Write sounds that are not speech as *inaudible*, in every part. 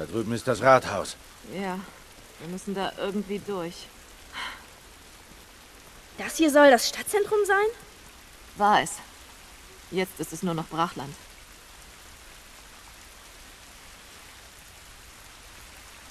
Da drüben ist das Rathaus. Ja, wir müssen da irgendwie durch. Das hier soll das Stadtzentrum sein? War es. Jetzt ist es nur noch Brachland.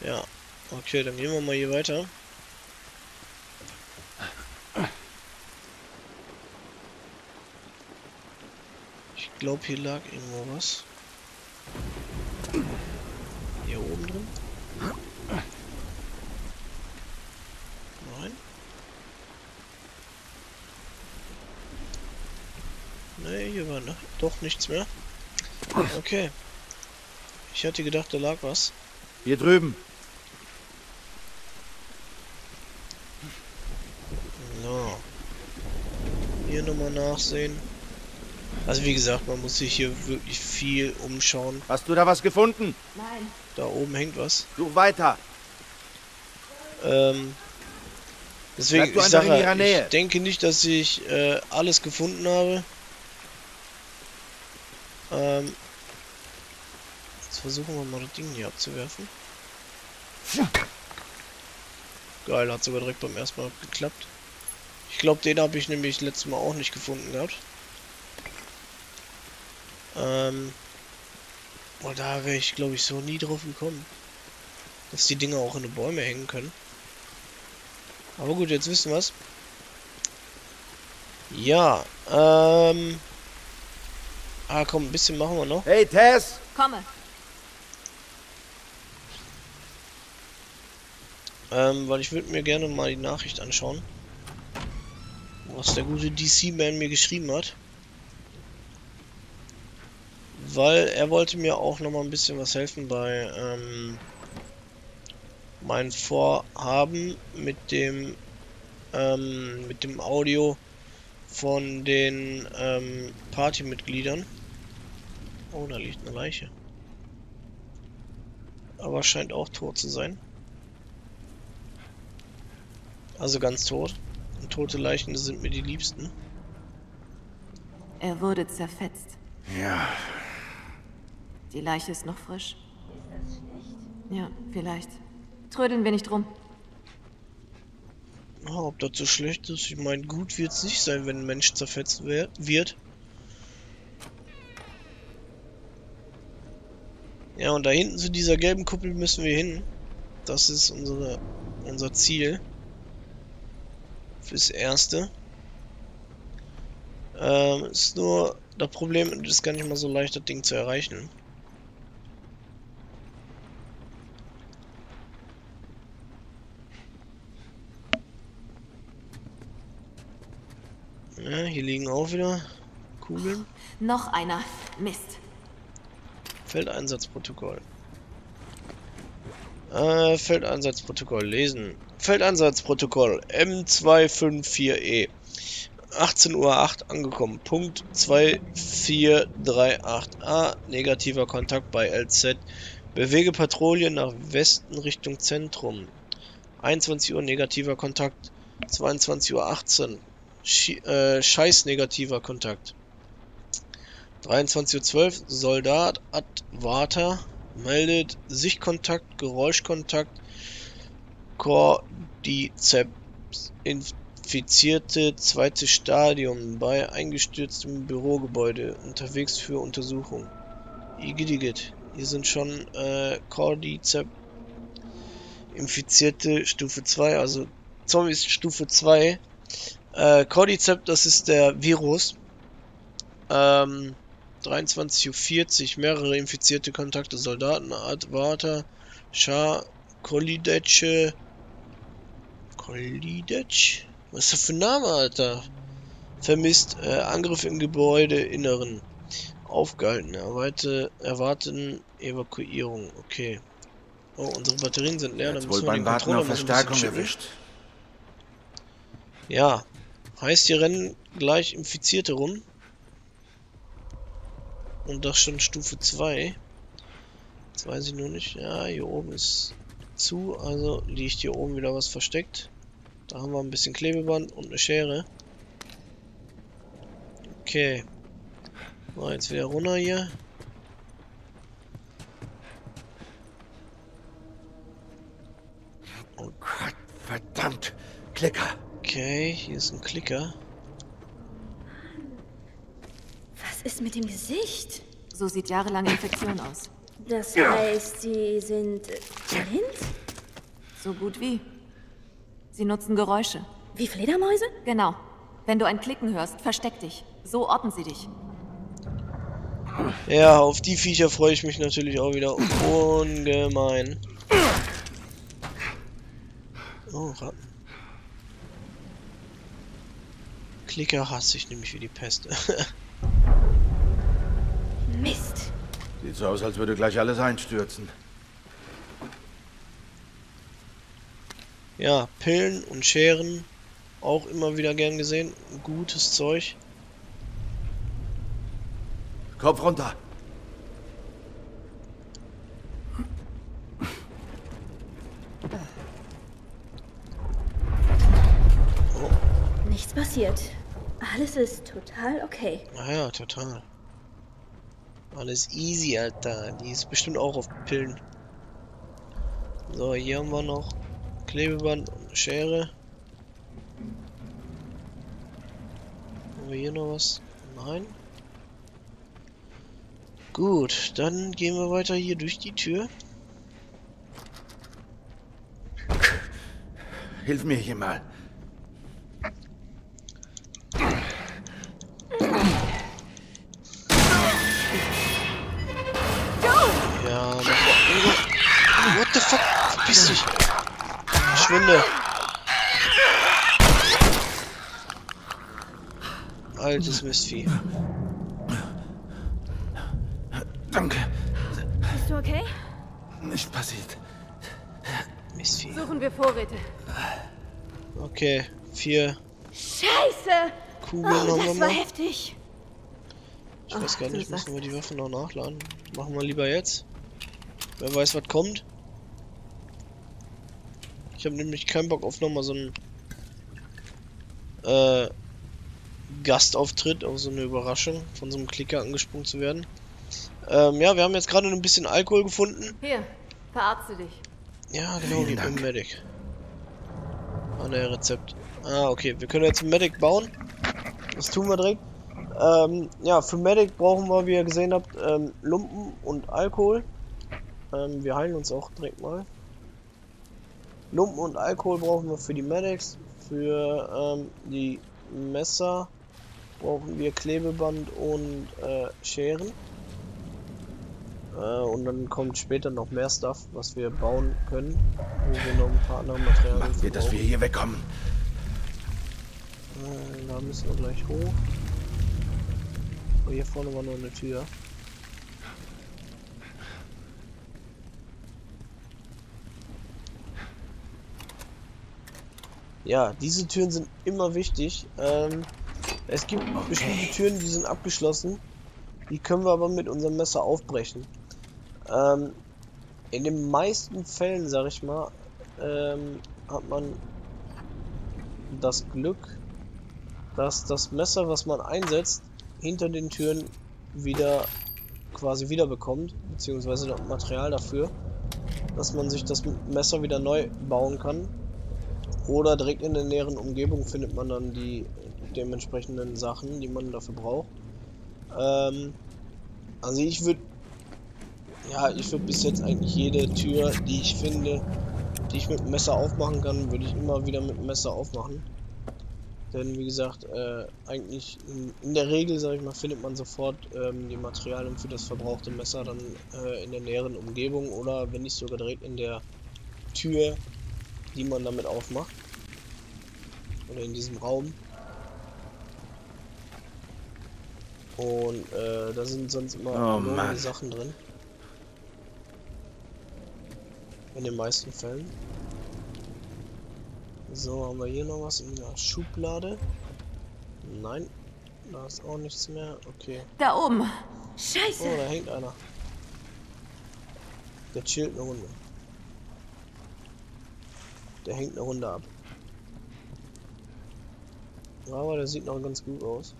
Ja. Okay, dann gehen wir mal hier weiter. Ich glaube, hier lag irgendwo was. Hier oben drin? Nein. Ne, hier war noch, doch nichts mehr. Okay. Ich hatte gedacht, da lag was. Hier drüben. So. Hier nochmal nachsehen. Also wie gesagt, man muss sich hier wirklich viel umschauen. Hast du da was gefunden? Nein. Da oben hängt was. Such weiter. Ähm, deswegen, ich sage, ihrer Nähe. ich denke nicht, dass ich äh, alles gefunden habe. Ähm, jetzt versuchen wir mal das Ding hier abzuwerfen. Geil, hat sogar direkt beim ersten Mal geklappt. Ich glaube, den habe ich nämlich letztes Mal auch nicht gefunden gehabt. Ähm, und da wäre ich, glaube ich, so nie drauf gekommen. Dass die Dinger auch in die Bäume hängen können. Aber gut, jetzt wissen wir's. Ja, ähm... Ah, komm, ein bisschen machen wir noch. Hey, Tess! Komme. Ähm, weil ich würde mir gerne mal die Nachricht anschauen. Was der gute DC-Man mir geschrieben hat. Weil er wollte mir auch noch mal ein bisschen was helfen bei ähm, mein Vorhaben mit dem ähm, mit dem Audio von den ähm, Partymitgliedern. Oh, da liegt eine Leiche. Aber scheint auch tot zu sein. Also ganz tot. Und tote Leichen sind mir die liebsten. Er wurde zerfetzt. Ja, Die Leiche ist noch frisch. Ja, vielleicht. Trödeln wir nicht rum. Ah, ob das so schlecht ist? Ich meine, gut wird es nicht sein, wenn ein Mensch zerfetzt wird. Ja, und da hinten zu dieser gelben Kuppel müssen wir hin. Das ist unsere, unser Ziel. Fürs Erste. Ähm, ist nur das Problem, es ist gar nicht mal so leicht, das Ding zu erreichen. Ja, hier liegen auch wieder Kugeln. Noch einer. Mist. Feldeinsatzprotokoll. Äh, Feldeinsatzprotokoll lesen. Feldeinsatzprotokoll M254E. 18.08 Uhr angekommen. Punkt 2438a. Negativer Kontakt bei LZ. Bewege Patrouille nach Westen Richtung Zentrum. 21 Uhr negativer Kontakt. 22.18 Uhr. Schi äh, Scheiß negativer Kontakt. 23.12 Uhr, Soldat Advater meldet Sichtkontakt, Geräuschkontakt, Cordyceps, infizierte zweites Stadium bei eingestürztem Bürogebäude, unterwegs für Untersuchung. Igidigit, hier sind schon äh, Cordyceps infizierte Stufe 2, also Zombies Stufe 2. Äh, Cordyceps, das ist der Virus. Ähm, 23.40 Uhr, mehrere infizierte Kontakte, Soldaten, Advater, Schar, Kolidetsche. Kolidetsch? Was ist das für ein Name, Alter? Vermisst, äh, Angriff im Gebäudeinneren. Aufgehalten, erwarte, erwarten Evakuierung, okay. Oh, unsere Batterien sind leer, dann jetzt wohl wir den beim Warten auf Verstärkung erwischt. Ja, heißt, hier rennen gleich Infizierte rum. Und das schon Stufe 2. Jetzt weiß ich nur nicht. Ja, hier oben ist zu, also liegt hier oben wieder was versteckt. Da haben wir ein bisschen Klebeband und eine Schere. Okay. So, jetzt wieder runter hier. Oh Gott, verdammt. Klicker. Okay, hier ist ein Klicker. Was ist mit dem Gesicht? So sieht jahrelange Infektion aus. Das heißt, sie sind blind? So gut wie. Sie nutzen Geräusche. Wie Fledermäuse? Genau. Wenn du ein Klicken hörst, versteck dich. So orten sie dich. Ja, auf die Viecher freue ich mich natürlich auch wieder ungemein. Oh, Ratten. Klicker hasse ich nämlich wie die Pest. *laughs* Mist. Sieht so aus, als würde gleich alles einstürzen. ja, Pillen und Scheren auch immer wieder gern gesehen. Gutes Zeug. Kopf runter. Nichts passiert. Alles ist total okay. Ah ja, total. Alles easy, Alter. Die ist bestimmt auch auf Pillen. So, hier haben wir noch Klebeband und Schere. Haben wir hier noch was? Nein. Gut, dann gehen wir weiter hier durch die Tür. Hilf mir hier mal. Verschwinde. Altes Mistvieh. Danke. Bist du okay? Nicht passiert. Mistvieh. Suchen wir Vorräte. Okay, vier Scheiße! Kugeln Oh, das war heftig. Ich weiß gar nicht, müssen wir die Waffen noch nachladen? Machen wir lieber jetzt. Wer weiß, was kommt. Ich habe nämlich keinen Bock auf nochmal so einen äh, Gastauftritt, auf so eine Überraschung, von so einem Klicker angesprungen zu werden. Ähm, ja, wir haben jetzt gerade ein bisschen Alkohol gefunden. Hier, verarzte dich. Ja, genau, Vielen die Medic. Ah, ne, Rezept. Ah, okay, wir können jetzt einen Medic bauen. Das tun wir direkt. Ähm, ja, für Medic brauchen wir, wie ihr gesehen habt, ähm, Lumpen und Alkohol. Ähm, wir heilen uns auch direkt mal. Lumpen und Alkohol brauchen wir für die Medics. Für ähm, die Messer brauchen wir Klebeband und äh, Scheren. Äh, und dann kommt später noch mehr Stuff, was wir bauen können, wo wir noch ein paar andere Materialien Machen wir, dass wir hier wegkommen. Äh, da müssen wir gleich hoch. Oh, hier vorne war noch eine Tür. Ja, diese Türen sind immer wichtig. Ähm, es gibt bestimmte Türen, die sind abgeschlossen. Die können wir aber mit unserem Messer aufbrechen. Ähm, in den meisten Fällen, sag ich mal, ähm, hat man das Glück, dass das Messer, was man einsetzt, hinter den Türen wieder quasi wiederbekommt, beziehungsweise das Material dafür, dass man sich das Messer wieder neu bauen kann. Oder direkt in der näheren Umgebung findet man dann die dementsprechenden Sachen, die man dafür braucht. Ähm, also ich würde, ja, ich würde bis jetzt eigentlich jede Tür, die ich finde, die ich mit Messer aufmachen kann, würde ich immer wieder mit Messer aufmachen. Denn wie gesagt, äh, eigentlich in, in der Regel, sage ich mal, findet man sofort ähm, die Materialien für das verbrauchte Messer dann äh, in der näheren Umgebung oder wenn nicht sogar direkt in der Tür, die man damit aufmacht. Oder in diesem Raum. Und äh, da sind sonst immer Oh. Sachen drin. In den meisten Fällen. So, haben wir hier noch was in der Schublade? Nein, da ist auch nichts mehr. Okay. Da oben. Oh, Scheiße! da hängt einer. Der chillt eine Runde. Der hängt eine Runde ab. Aber der sieht noch ganz gut aus.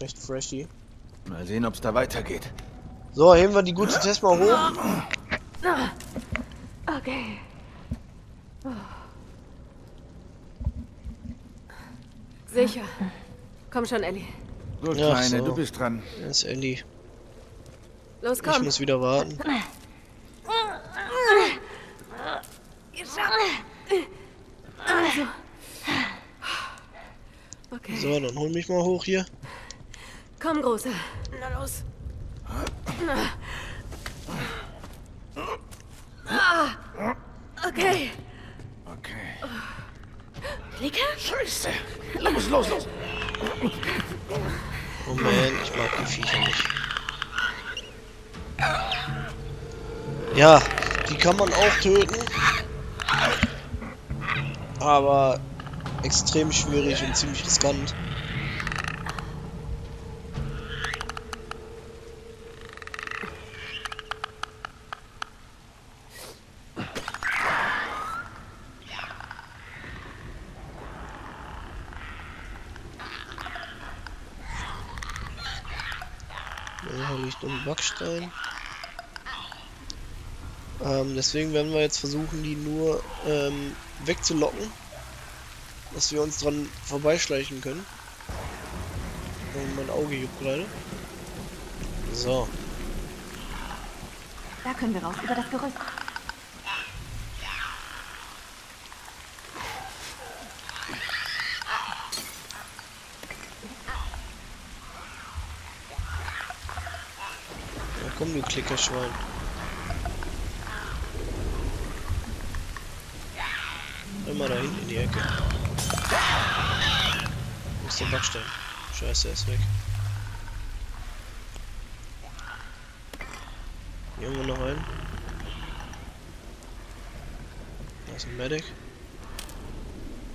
Recht freshy. Mal sehen, ob es da weitergeht. So, heben wir die gute Test mal hoch. Okay. Sicher. Komm schon, Ellie. Gut, Ach Kleine, so. du bist dran. Das ist Ellie. Los, Ich komm. muss wieder warten. *laughs* Okay. So, dann hol mich mal hoch hier. Komm, Großer. Na los. Okay. Okay. Klicker? Scheiße. Los, los, los. Moment, ich mag die Viecher nicht. Ja, die kann man auch töten. Aber extrem schwierig und ziemlich riskant. Liegt um Backstein. Ähm, deswegen werden wir jetzt versuchen, die nur ähm, wegzulocken. Dass wir uns dran vorbeischleichen können. Und mein Auge juckt gerade. So. Da können wir raus über das Gerüst. Komm, du Klickerschwein. Immer da hinten in die Ecke. Wo ist der Backstein? Scheiße, er ist weg. Hier haben wir noch einen. Da ist ein Medic.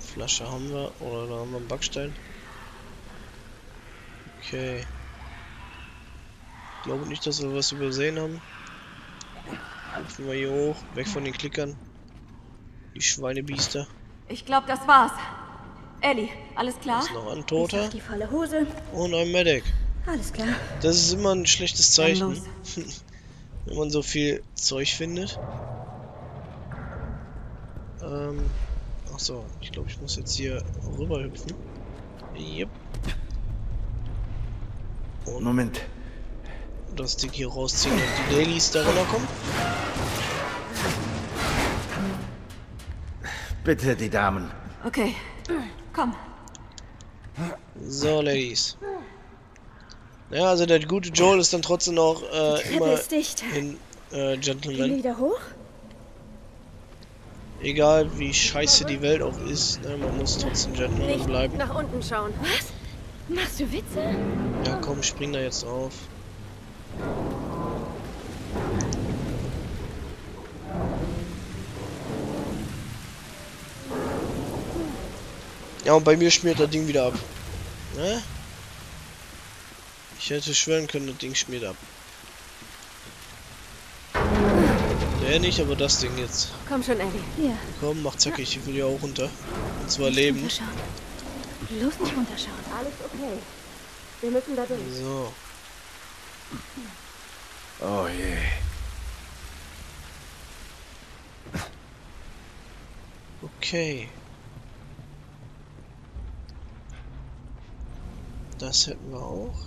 Flasche haben wir. Oder da haben wir einen Backstein. Okay. Ich glaube nicht, dass wir was übersehen haben. Hüpfen wir hier hoch, weg von den Klickern. Die Schweinebiester. Ich glaube, das war's. Ellie, alles klar? Ist noch ein Toter die volle Hose. und ein Medic. Alles klar. Das ist immer ein schlechtes Zeichen, *laughs* wenn man so viel Zeug findet. Ähm, ach so, ich glaube, ich muss jetzt hier rüber hüpfen. Yep. Und Moment. das Ding hier rausziehen und die Dailies da runterkommen. Bitte, die Damen. Okay. Komm. So, Ladies. Ja, also der gute Joel ist dann trotzdem noch äh, immer ein äh, Gentleman. wieder hoch? Egal wie scheiße die Welt auch ist, ne, man muss trotzdem Gentleman Nicht bleiben. nach unten schauen. Was? Machst du Witze? Ja, komm, spring da jetzt auf. Ja, und bei mir schmiert das Ding wieder ab. Ne? Ich hätte schwören können, das Ding schmiert ab. Der nicht, aber das Ding jetzt. Komm schon, Ellie. Hier. Komm, mach zackig, ich will ja auch runter. Und zwar lebend. Runterschauen. Bloß nicht runterschauen. Alles okay. Wir müssen da durch. So. Oh je. Okay. Das hätten wir auch.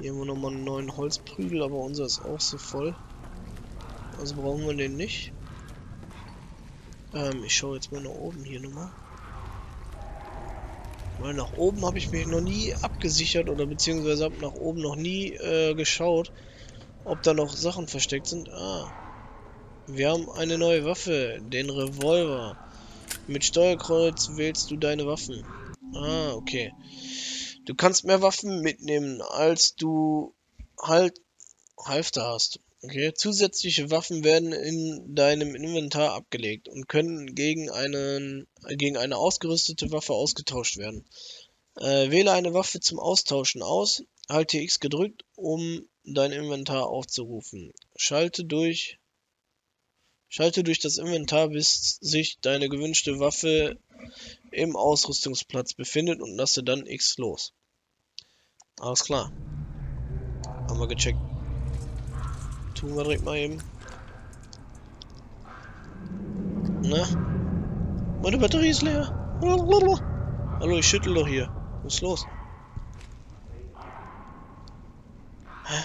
Hier haben wir nochmal einen neuen Holzprügel, aber unser ist auch so voll. Also brauchen wir den nicht. Ähm, ich schaue jetzt mal nach oben hier nochmal. Weil nach oben habe ich mich noch nie abgesichert oder beziehungsweise habe nach oben noch nie äh, geschaut, ob da noch Sachen versteckt sind. Ah. Wir haben eine neue Waffe, den Revolver. Mit Steuerkreuz wählst du deine Waffen. Ah, okay. Du kannst mehr Waffen mitnehmen, als du halt Halfter hast. Okay, zusätzliche Waffen werden in deinem Inventar abgelegt und können gegen, einen, gegen eine ausgerüstete Waffe ausgetauscht werden. Äh, wähle eine Waffe zum Austauschen aus, halte X gedrückt, um dein Inventar aufzurufen. Schalte durch Schalte durch das Inventar, bis sich deine gewünschte Waffe im Ausrüstungsplatz befindet und lasse dann X los. Alles klar. Haben wir gecheckt. Tun wir direkt mal eben. Na? Meine Batterie ist leer. Hallo, ich schüttel doch hier. Was ist los? Hä?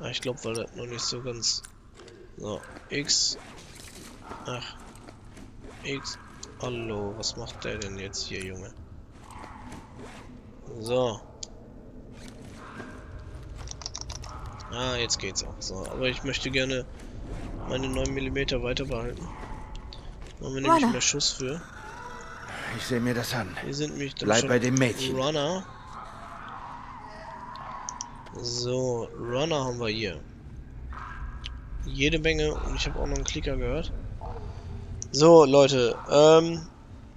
Ah, ich glaube, weil das noch nicht so ganz... So, X. Ach. X. Hallo, was macht der denn jetzt hier, Junge? So. Ah, jetzt geht's auch. So, aber ich möchte gerne meine 9 mm weiter behalten. Machen wir nämlich mehr Schuss für. Ich sehe mir das an. Wir sind dann Bleib schon bei dem Mädchen. Runner. So, Runner haben wir hier. Jede Menge und ich habe auch noch einen Klicker gehört. So, Leute, ähm,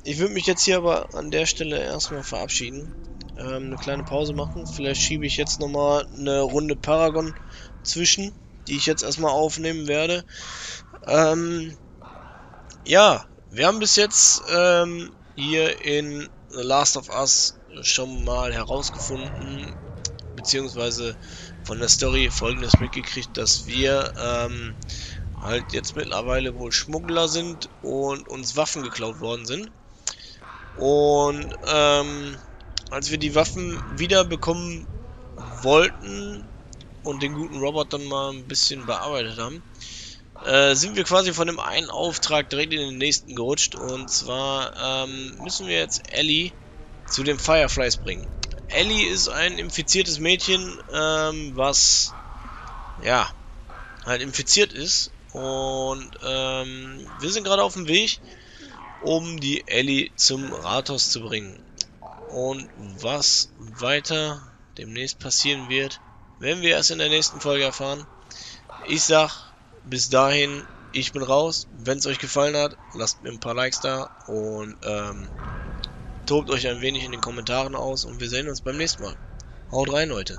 ich würde mich jetzt hier aber an der Stelle erstmal verabschieden. Ähm, eine kleine Pause machen. Vielleicht schiebe ich jetzt nochmal eine Runde Paragon zwischen, die ich jetzt erstmal aufnehmen werde. Ähm, ja, wir haben bis jetzt ähm, hier in The Last of Us schon mal herausgefunden, beziehungsweise von der Story folgendes mitgekriegt, dass wir ähm, halt jetzt mittlerweile wohl Schmuggler sind und uns Waffen geklaut worden sind. Und ähm, als wir die Waffen wiederbekommen wollten und den guten Robert dann mal ein bisschen bearbeitet haben, äh, sind wir quasi von dem einen Auftrag direkt in den nächsten gerutscht. Und zwar ähm, müssen wir jetzt Ellie zu den Fireflies bringen. Ellie ist ein infiziertes Mädchen, ähm, was ja halt infiziert ist. Und ähm, wir sind gerade auf dem Weg, um die Ellie zum Rathaus zu bringen. Und was weiter demnächst passieren wird, werden wir erst in der nächsten Folge erfahren. Ich sag bis dahin, ich bin raus. Wenn es euch gefallen hat, lasst mir ein paar Likes da und ähm, tobt euch ein wenig in den Kommentaren aus und wir sehen uns beim nächsten Mal. Haut rein, Leute.